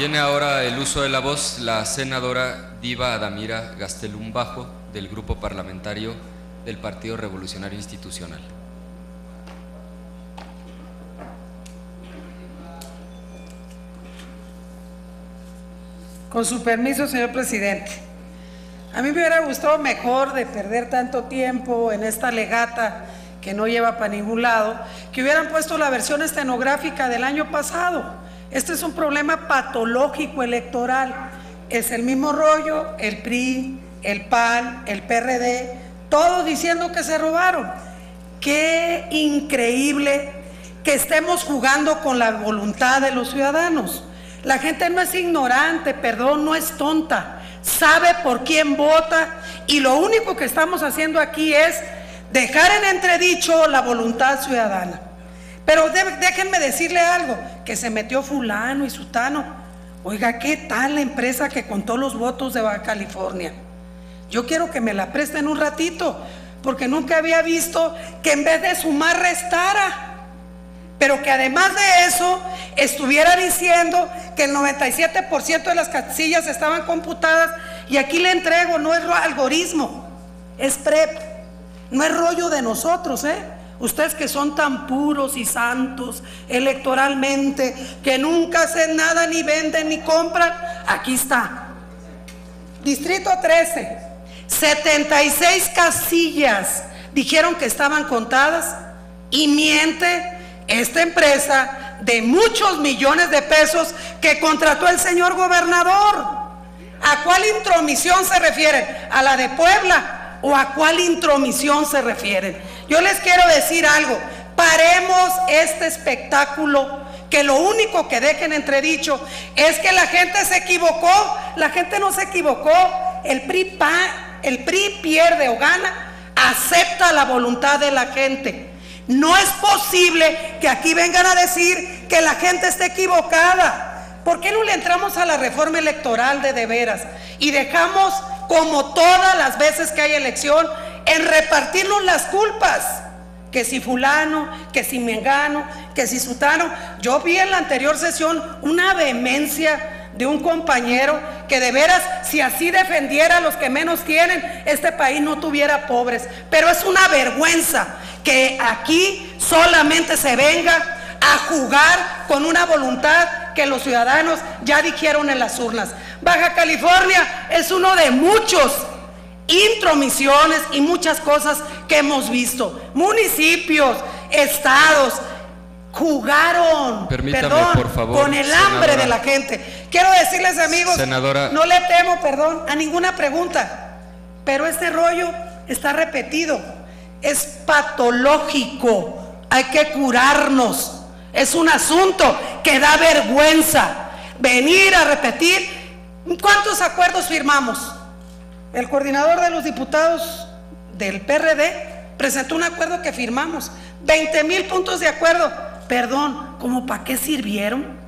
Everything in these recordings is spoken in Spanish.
Tiene ahora el uso de la voz la senadora Diva Adamira Gastelum Bajo del Grupo Parlamentario del Partido Revolucionario Institucional. Con su permiso, señor presidente. A mí me hubiera gustado mejor de perder tanto tiempo en esta legata que no lleva para ningún lado, que hubieran puesto la versión estenográfica del año pasado. Este es un problema patológico electoral. Es el mismo rollo, el PRI, el PAN, el PRD, todos diciendo que se robaron. Qué increíble que estemos jugando con la voluntad de los ciudadanos. La gente no es ignorante, perdón, no es tonta, sabe por quién vota y lo único que estamos haciendo aquí es dejar en entredicho la voluntad ciudadana. Pero déjenme decirle algo, que se metió fulano y sutano. Oiga, ¿qué tal la empresa que contó los votos de Baja California? Yo quiero que me la presten un ratito, porque nunca había visto que en vez de sumar restara pero que además de eso estuviera diciendo que el 97% de las casillas estaban computadas y aquí le entrego, no es algoritmo, es PREP, no es rollo de nosotros, ¿eh? Ustedes que son tan puros y santos electoralmente, que nunca hacen nada, ni venden, ni compran, aquí está. Distrito 13, 76 casillas dijeron que estaban contadas y miente esta empresa de muchos millones de pesos que contrató el señor gobernador. ¿A cuál intromisión se refieren? ¿A la de Puebla o a cuál intromisión se refieren? Yo les quiero decir algo, paremos este espectáculo que lo único que dejen entredicho es que la gente se equivocó, la gente no se equivocó, el PRI, el PRI pierde o gana, acepta la voluntad de la gente. No es posible que aquí vengan a decir que la gente está equivocada. ¿Por qué no le entramos a la reforma electoral de de veras y dejamos, como todas las veces que hay elección, en repartirnos las culpas? Que si fulano, que si mengano, que si sutano. Yo vi en la anterior sesión una vehemencia de un compañero que de veras, si así defendiera a los que menos tienen, este país no tuviera pobres. Pero es una vergüenza que aquí solamente se venga a jugar con una voluntad que los ciudadanos ya dijeron en las urnas. Baja California es uno de muchos intromisiones y muchas cosas que hemos visto. Municipios, estados, jugaron perdón, por favor, con el hambre de la gente. Quiero decirles amigos, no le temo, perdón, a ninguna pregunta, pero este rollo está repetido es patológico, hay que curarnos. Es un asunto que da vergüenza venir a repetir. ¿Cuántos acuerdos firmamos? El coordinador de los diputados del PRD presentó un acuerdo que firmamos. 20 mil puntos de acuerdo. Perdón, ¿cómo para qué sirvieron?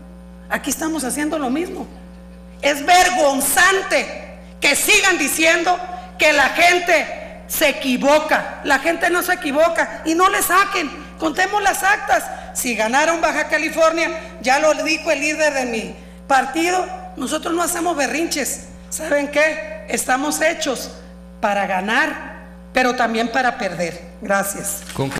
Aquí estamos haciendo lo mismo. Es vergonzante que sigan diciendo que la gente se equivoca. La gente no se equivoca y no le saquen. Contemos las actas. Si ganaron Baja California, ya lo dijo el líder de mi partido, nosotros no hacemos berrinches. ¿Saben qué? Estamos hechos para ganar, pero también para perder. Gracias.